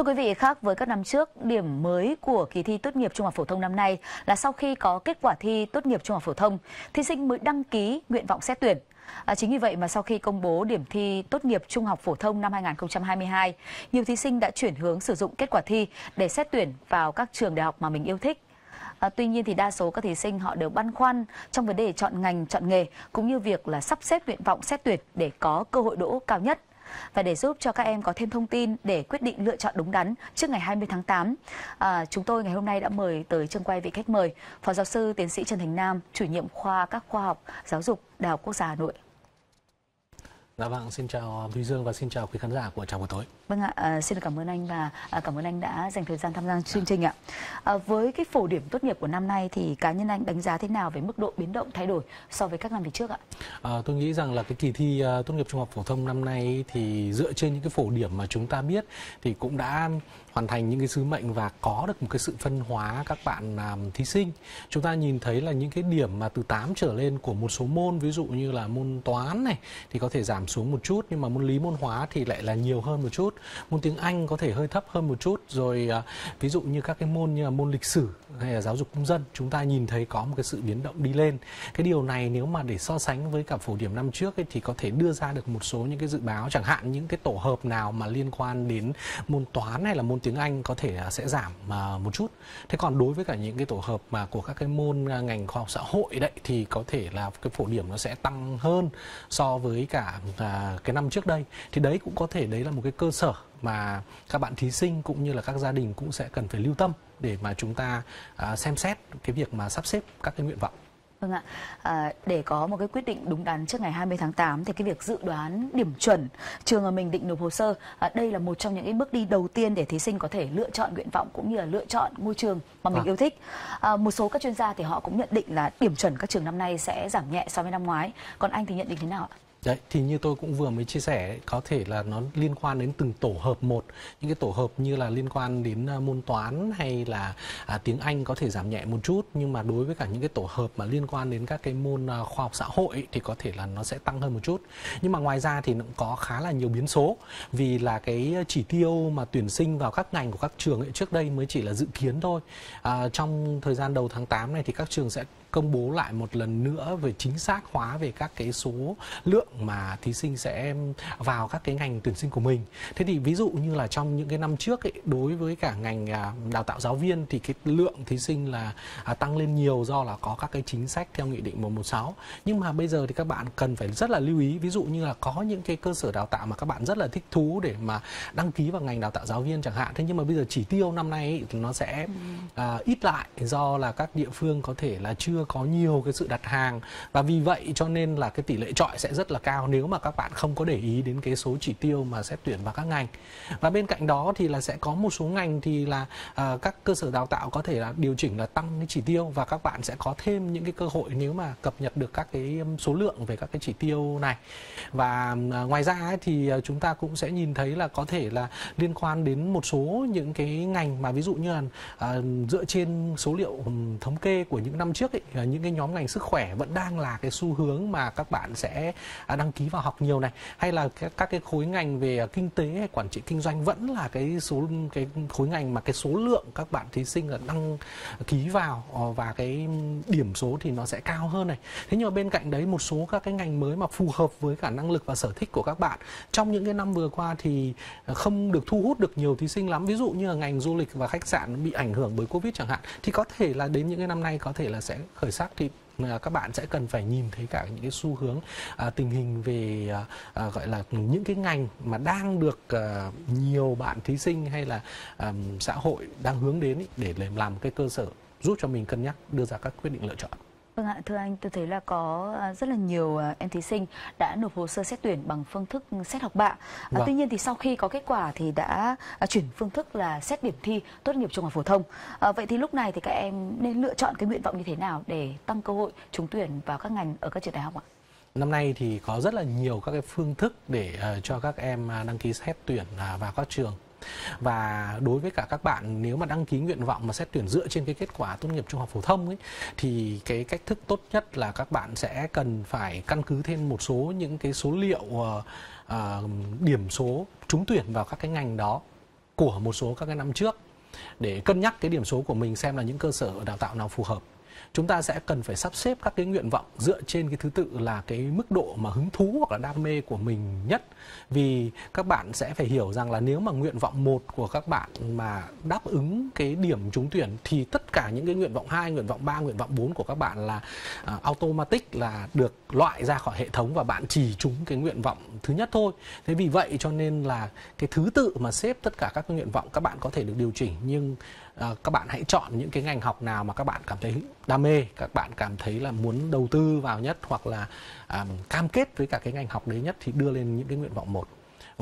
Thưa quý vị, khác với các năm trước, điểm mới của kỳ thi tốt nghiệp trung học phổ thông năm nay là sau khi có kết quả thi tốt nghiệp trung học phổ thông, thí sinh mới đăng ký nguyện vọng xét tuyển. À, chính vì vậy mà sau khi công bố điểm thi tốt nghiệp trung học phổ thông năm 2022, nhiều thí sinh đã chuyển hướng sử dụng kết quả thi để xét tuyển vào các trường đại học mà mình yêu thích. À, tuy nhiên thì đa số các thí sinh họ đều băn khoăn trong vấn đề chọn ngành, chọn nghề cũng như việc là sắp xếp nguyện vọng xét tuyển để có cơ hội đỗ cao nhất. Và để giúp cho các em có thêm thông tin để quyết định lựa chọn đúng đắn trước ngày 20 tháng 8, à, chúng tôi ngày hôm nay đã mời tới trường quay vị khách mời Phó Giáo sư Tiến sĩ Trần Thành Nam, chủ nhiệm khoa các khoa học giáo dục Đại học Quốc gia Hà Nội. Dạ vâng, xin chào Duy Dương và xin chào quý khán giả của chào buổi tối. Vâng ạ, à, xin cảm ơn anh và à, cảm ơn anh đã dành thời gian tham gia chương trình ạ. À, với cái phổ điểm tốt nghiệp của năm nay thì cá nhân anh đánh giá thế nào về mức độ biến động thay đổi so với các năm về trước ạ? À, tôi nghĩ rằng là cái kỳ thi tốt nghiệp trung học phổ thông năm nay thì dựa trên những cái phổ điểm mà chúng ta biết thì cũng đã hoàn thành những cái sứ mệnh và có được một cái sự phân hóa các bạn um, thí sinh. Chúng ta nhìn thấy là những cái điểm mà từ 8 trở lên của một số môn ví dụ như là môn toán này thì có thể giảm xuống một chút nhưng mà môn lý môn hóa thì lại là nhiều hơn một chút. Môn tiếng Anh có thể hơi thấp hơn một chút rồi uh, ví dụ như các cái môn như là môn lịch sử hay là giáo dục công dân chúng ta nhìn thấy có một cái sự biến động đi lên. Cái điều này nếu mà để so sánh với cả phổ điểm năm trước ấy, thì có thể đưa ra được một số những cái dự báo chẳng hạn những cái tổ hợp nào mà liên quan đến môn toán hay là môn tiếng Anh có thể sẽ giảm mà một chút. Thế còn đối với cả những cái tổ hợp mà của các cái môn à, ngành khoa học xã hội đấy thì có thể là cái phổ điểm nó sẽ tăng hơn so với cả à, cái năm trước đây. Thì đấy cũng có thể đấy là một cái cơ sở mà các bạn thí sinh cũng như là các gia đình cũng sẽ cần phải lưu tâm để mà chúng ta à, xem xét cái việc mà sắp xếp các cái nguyện vọng. Vâng ạ, à, để có một cái quyết định đúng đắn trước ngày 20 tháng 8 thì cái việc dự đoán điểm chuẩn trường mà mình định nộp hồ sơ à, đây là một trong những cái bước đi đầu tiên để thí sinh có thể lựa chọn nguyện vọng cũng như là lựa chọn ngôi trường mà mình à. yêu thích. À, một số các chuyên gia thì họ cũng nhận định là điểm chuẩn các trường năm nay sẽ giảm nhẹ so với năm ngoái. Còn anh thì nhận định thế nào ạ? Đấy, thì như tôi cũng vừa mới chia sẻ có thể là nó liên quan đến từng tổ hợp một. Những cái tổ hợp như là liên quan đến à, môn toán hay là à, tiếng Anh có thể giảm nhẹ một chút nhưng mà đối với cả những cái tổ hợp mà liên quan đến các cái môn à, khoa học xã hội thì có thể là nó sẽ tăng hơn một chút. Nhưng mà ngoài ra thì nó cũng có khá là nhiều biến số. Vì là cái chỉ tiêu mà tuyển sinh vào các ngành của các trường ấy trước đây mới chỉ là dự kiến thôi. À, trong thời gian đầu tháng 8 này thì các trường sẽ công bố lại một lần nữa về chính xác hóa về các cái số lượng mà thí sinh sẽ vào các cái ngành tuyển sinh của mình. Thế thì ví dụ như là trong những cái năm trước ấy, đối với cả ngành à, đào tạo giáo viên thì cái lượng thí sinh là à, tăng lên nhiều do là có các cái chính sách theo nghị định 116. Nhưng mà bây giờ thì các bạn cần phải rất là lưu ý ví dụ như là có những cái cơ sở đào tạo mà các bạn rất là thích thú để mà đăng ký vào ngành đào tạo giáo viên chẳng hạn. Thế nhưng mà bây giờ chỉ tiêu năm nay ấy, nó sẽ à, ít lại do là các địa phương có thể là chưa chưa có nhiều cái sự đặt hàng. Và vì vậy cho nên là cái tỷ lệ trọi sẽ rất là cao nếu mà các bạn không có để ý đến cái số chỉ tiêu mà xét tuyển vào các ngành. Và bên cạnh đó thì là sẽ có một số ngành thì là uh, các cơ sở đào tạo có thể là điều chỉnh là tăng cái chỉ tiêu và các bạn sẽ có thêm những cái cơ hội nếu mà cập nhật được các cái số lượng về các cái chỉ tiêu này. Và uh, ngoài ra ấy, thì à, chúng ta cũng sẽ nhìn thấy là có thể là liên quan đến một số những cái ngành mà ví dụ như là uh, dựa trên số liệu thống kê của những năm trước ấy, Ờ, những cái nhóm ngành sức khỏe vẫn đang là cái xu hướng mà các bạn sẽ à, đăng ký vào học nhiều này, hay là các cái khối ngành về à, kinh tế hay quản trị kinh doanh vẫn là cái số, cái khối ngành mà cái số lượng các bạn thí sinh là đăng ký vào ờ, và cái điểm số thì nó sẽ cao hơn này. Thế nhưng mà bên cạnh đấy, một số các cái ngành mới mà phù hợp với cả năng lực và sở thích của các bạn, trong những cái năm vừa qua thì à, không được thu hút được nhiều thí sinh lắm. Ví dụ như là ngành du lịch và khách sạn bị ảnh hưởng bởi covid chẳng hạn, thì có thể là đến những cái năm nay có thể là sẽ khởi sắc thì à, các bạn sẽ cần phải nhìn thấy cả những cái xu hướng à, tình hình về à, à, gọi là những cái ngành mà đang được à, nhiều bạn thí sinh hay là à, xã hội đang hướng đến ý, để làm cái cơ sở giúp cho mình cân nhắc đưa ra các quyết định lựa chọn. Vâng ạ, thưa anh, tôi thấy là có à, rất là nhiều à, em thí sinh đã nộp hồ sơ xét tuyển bằng phương thức xét học bạ. À, vâng. Tuy nhiên thì sau khi có kết quả thì đã chuyển phương thức là xét điểm thi tốt nghiệp trung học phổ thông. À, vậy thì lúc này thì các em nên lựa chọn cái nguyện vọng như thế nào để tăng cơ hội trúng tuyển vào các ngành ở các trường đại học ạ? Năm nay thì có rất là nhiều các cái phương thức để uh, cho các em đăng ký xét tuyển uh, vào các trường và đối với cả các bạn nếu mà đăng ký nguyện vọng mà xét tuyển dựa trên cái kết quả tốt nghiệp trung học phổ thông ấy thì cái cách thức tốt nhất là các bạn sẽ cần phải căn cứ thêm một số những cái số liệu uh, uh, điểm số trúng tuyển vào các cái ngành đó của một số các cái năm trước để cân nhắc cái điểm số của mình xem là những cơ sở đào tạo nào phù hợp chúng ta sẽ cần phải sắp xếp các cái nguyện vọng dựa trên cái thứ tự là cái mức độ mà hứng thú hoặc là đam mê của mình nhất vì các bạn sẽ phải hiểu rằng là nếu mà nguyện vọng một của các bạn mà đáp ứng cái điểm trúng tuyển thì tất cả những cái nguyện vọng 2, nguyện vọng 3, nguyện vọng 4 của các bạn là uh, automatic là được loại ra khỏi hệ thống và bạn chỉ trúng cái nguyện vọng thứ nhất thôi. Thế vì vậy cho nên là cái thứ tự mà xếp tất cả các cái nguyện vọng các bạn có thể được điều chỉnh nhưng uh, các bạn hãy chọn những cái ngành học nào mà các bạn cảm thấy đam mê, các bạn cảm thấy là muốn đầu tư vào nhất hoặc là um, cam kết với cả cái ngành học đấy nhất thì đưa lên những cái nguyện vọng một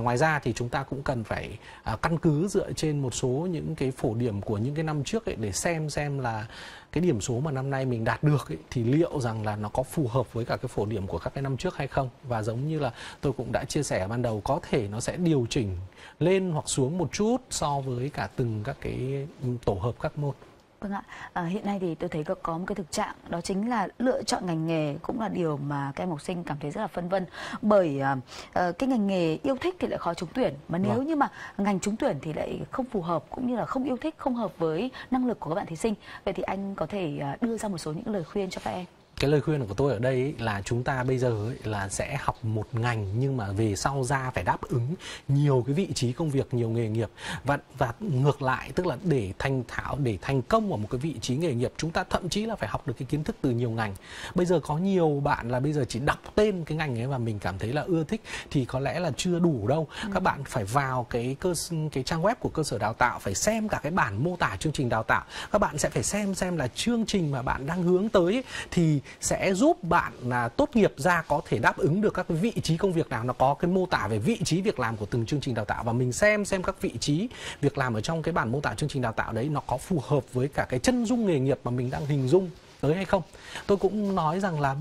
ngoài ra thì chúng ta cũng cần phải à, căn cứ dựa trên một số những cái phổ điểm của những cái năm trước ấy để xem xem là cái điểm số mà năm nay mình đạt được ấy, thì liệu rằng là nó có phù hợp với cả cái phổ điểm của các cái năm trước hay không? Và giống như là tôi cũng đã chia sẻ ban đầu có thể nó sẽ điều chỉnh lên hoặc xuống một chút so với cả từng các cái tổ hợp các môn. Vâng ạ, à, hiện nay thì tôi thấy có, một cái thực trạng đó chính là lựa chọn ngành nghề cũng là điều mà các em học sinh cảm thấy rất là phân vân bởi à, à, cái ngành nghề yêu thích thì lại khó trúng tuyển mà nếu vâng. như mà ngành trúng tuyển thì lại không phù hợp cũng như là không yêu thích, không hợp với năng lực của các bạn thí sinh. Vậy thì anh có thể à, đưa ra một số những lời khuyên cho các em cái lời khuyên của tôi ở đây ấy là chúng ta bây giờ ấy là sẽ học một ngành nhưng mà về sau ra phải đáp ứng nhiều cái vị trí công việc nhiều nghề nghiệp. Và và ngược lại tức là để thành thạo để thành công ở một cái vị trí nghề nghiệp chúng ta thậm chí là phải học được cái kiến thức từ nhiều ngành. Bây giờ có nhiều bạn là bây giờ chỉ đọc tên cái ngành ấy và mình cảm thấy là ưa thích thì có lẽ là chưa đủ đâu. Ừ. các bạn phải vào cái cơ cái trang web của cơ sở đào tạo phải xem cả cái bản mô tả chương trình đào tạo. Các bạn sẽ phải xem xem là chương trình mà bạn đang hướng tới ấy, thì sẽ giúp bạn là tốt nghiệp ra có thể đáp ứng được các cái vị trí công việc nào. Nó có cái mô tả về vị trí việc làm của từng chương trình đào tạo và mình xem xem các vị trí việc làm ở trong cái bản mô tả chương trình đào tạo đấy nó có phù hợp với cả cái chân dung nghề nghiệp mà mình đang hình dung. Tới hay không? Tôi cũng nói rằng là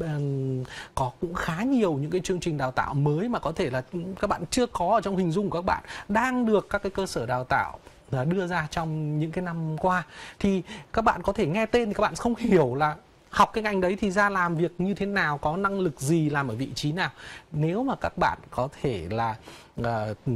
có cũng khá nhiều những cái chương trình đào tạo mới mà có thể là các bạn chưa có ở trong hình dung của các bạn đang được các cái cơ sở đào tạo à, đưa ra trong những cái năm qua. Thì các bạn có thể nghe tên thì các bạn không hiểu là học cái ngành đấy thì ra làm việc như thế nào có năng lực gì làm ở vị trí nào? Nếu mà các bạn có thể là uh,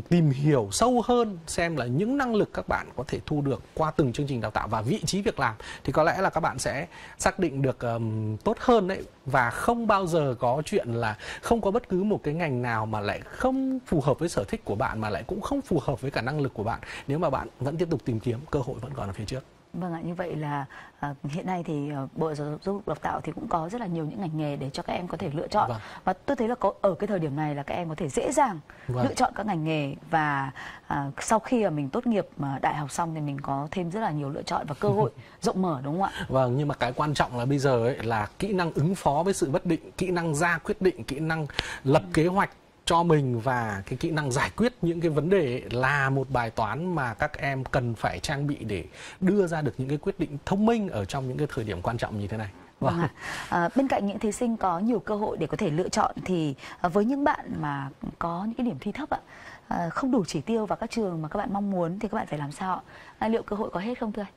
tìm hiểu sâu hơn xem là những năng lực các bạn có thể thu được qua từng chương trình đào tạo và vị trí việc làm thì có lẽ là các bạn sẽ xác định được um, tốt hơn đấy. Và không bao giờ có chuyện là không có bất cứ một cái ngành nào mà lại không phù hợp với sở thích của bạn mà lại cũng không phù hợp với cả năng lực của bạn. Nếu mà bạn vẫn tiếp tục tìm kiếm cơ hội vẫn còn ở phía trước. Vâng ạ, như vậy là à, hiện nay thì à, Bộ Giáo dục Đào tạo thì cũng có rất là nhiều những ngành nghề để cho các em có thể lựa chọn. Vâng. Và tôi thấy là có ở cái thời điểm này là các em có thể dễ dàng vâng. lựa chọn các ngành nghề và à, sau khi mà mình tốt nghiệp mà đại học xong thì mình có thêm rất là nhiều lựa chọn và cơ hội rộng mở đúng không ạ? Vâng, nhưng mà cái quan trọng là bây giờ ấy là kỹ năng ứng phó với sự bất định, kỹ năng ra quyết định, kỹ năng lập ừ. kế hoạch cho mình và cái kỹ năng giải quyết những cái vấn đề là một bài toán mà các em cần phải trang bị để đưa ra được những cái quyết định thông minh ở trong những cái thời điểm quan trọng như thế này. Vâng ạ. À, bên cạnh những thí sinh có nhiều cơ hội để có thể lựa chọn thì ờ, với những bạn mà có những cái điểm thi thấp ạ, ờ, không đủ chỉ tiêu vào các trường mà các bạn mong muốn thì các bạn phải làm sao ạ? À, liệu cơ hội có hết không thưa anh?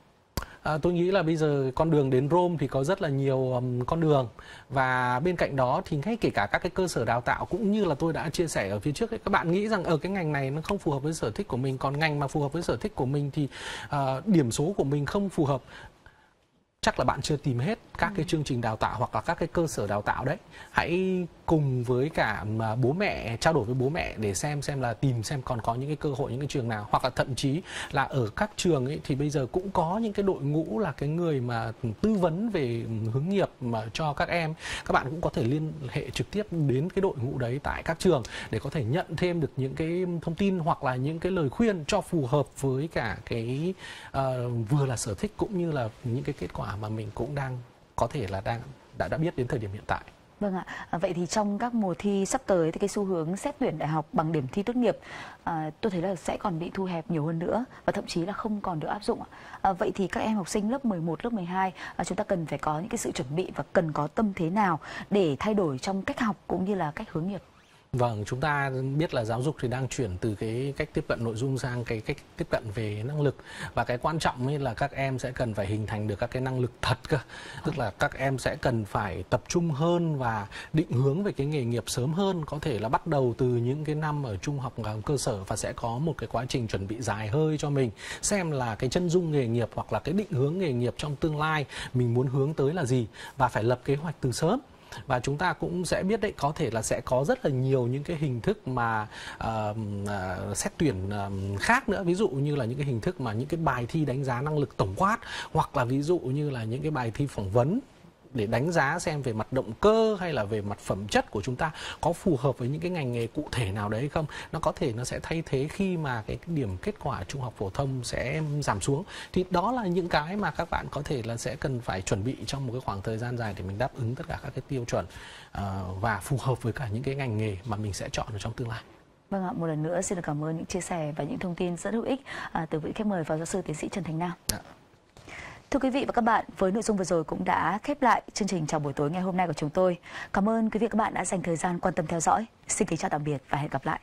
À, tôi nghĩ là bây giờ con đường đến Rome thì có rất là nhiều um, con đường. Và bên cạnh đó thì ngay kể cả các cái cơ sở đào tạo cũng như là tôi đã chia sẻ ở phía trước ấy, các bạn nghĩ rằng ở cái ngành này nó không phù hợp với sở thích của mình còn ngành mà phù hợp với sở thích của mình thì uh, điểm số của mình không phù hợp chắc là bạn chưa tìm hết các cái chương trình đào tạo hoặc là các cái cơ sở đào tạo đấy. Hãy cùng với cả mà bố mẹ trao đổi với bố mẹ để xem xem là tìm xem còn có những cái cơ hội những cái trường nào hoặc là thậm chí là ở các trường ấy thì bây giờ cũng có những cái đội ngũ là cái người mà tư vấn về hướng nghiệp mà cho các em các bạn cũng có thể liên hệ trực tiếp đến cái đội ngũ đấy tại các trường để có thể nhận thêm được những cái thông tin hoặc là những cái lời khuyên cho phù hợp với cả cái uh, vừa là sở thích cũng như là những cái kết quả mà mình cũng đang có thể là đang đã đã biết đến thời điểm hiện tại. Vâng ạ. À, vậy thì trong các mùa thi sắp tới thì cái xu hướng xét tuyển đại học bằng điểm thi tốt nghiệp à, tôi thấy là sẽ còn bị thu hẹp nhiều hơn nữa và thậm chí là không còn được áp dụng. À, vậy thì các em học sinh lớp 11, lớp 12 à, chúng ta cần phải có những cái sự chuẩn bị và cần có tâm thế nào để thay đổi trong cách học cũng như là cách hướng nghiệp? Vâng, chúng ta biết là giáo dục thì đang chuyển từ cái cách tiếp cận nội dung sang cái cách tiếp cận về năng lực. Và cái quan trọng ấy là các em sẽ cần phải hình thành được các cái năng lực thật cơ. Tức là các em sẽ cần phải tập trung hơn và định hướng về cái nghề nghiệp sớm hơn, có thể là bắt đầu từ những cái năm ở trung học à, cơ sở và sẽ có một cái quá trình chuẩn bị dài hơi cho mình. Xem là cái chân dung nghề nghiệp hoặc là cái định hướng nghề nghiệp trong tương lai mình muốn hướng tới là gì. Và phải lập kế hoạch từ sớm và chúng ta cũng sẽ biết đấy có thể là sẽ có rất là nhiều những cái hình thức mà uh, uh, xét tuyển uh, khác nữa. Ví dụ như là những cái hình thức mà những cái bài thi đánh giá năng lực tổng quát hoặc là ví dụ như là những cái bài thi phỏng vấn để đánh giá xem về mặt động cơ hay là về mặt phẩm chất của chúng ta có phù hợp với những cái ngành nghề cụ thể nào đấy hay không nó có thể nó sẽ thay thế khi mà cái điểm kết quả trung học phổ thông sẽ giảm xuống thì đó là những cái mà các bạn có thể là sẽ cần phải chuẩn bị trong một cái khoảng thời gian dài để mình đáp ứng tất cả các cái tiêu chuẩn uh, và phù hợp với cả những cái ngành nghề mà mình sẽ chọn ở trong tương lai Vâng ạ, một lần nữa xin được cảm ơn những chia sẻ và những thông tin rất hữu ích à, từ vị khách mời phó giáo sư tiến sĩ Trần Thành Nam. Dạ. Thưa quý vị và các bạn, với nội dung vừa rồi cũng đã khép lại chương trình chào buổi tối ngày hôm nay của chúng tôi. Cảm ơn quý vị và các bạn đã dành thời gian quan tâm theo dõi. Xin kính chào tạm biệt và hẹn gặp lại.